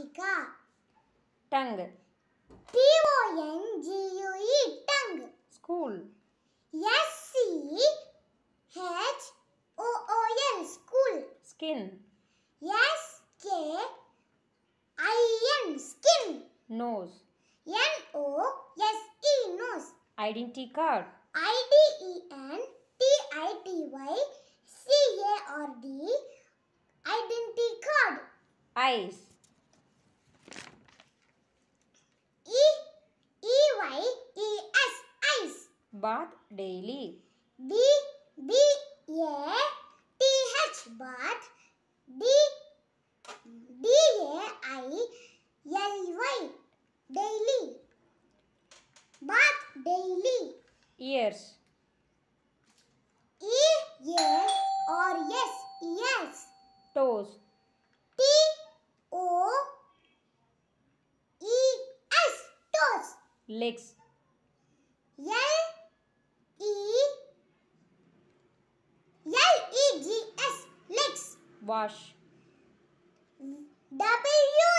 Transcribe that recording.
Vanshika. Tongue. T O N G U E tongue. School. S C H O O L school. Skin. S K I N skin. Nose. N O S E nose. Identity card. I D E N T I T Y C A R D identity card. Eyes. Bath daily. B B A T H bath D D A I L Y daily bath daily Ears. E A R S yes Toes. T O E S toes Legs. L Wash. W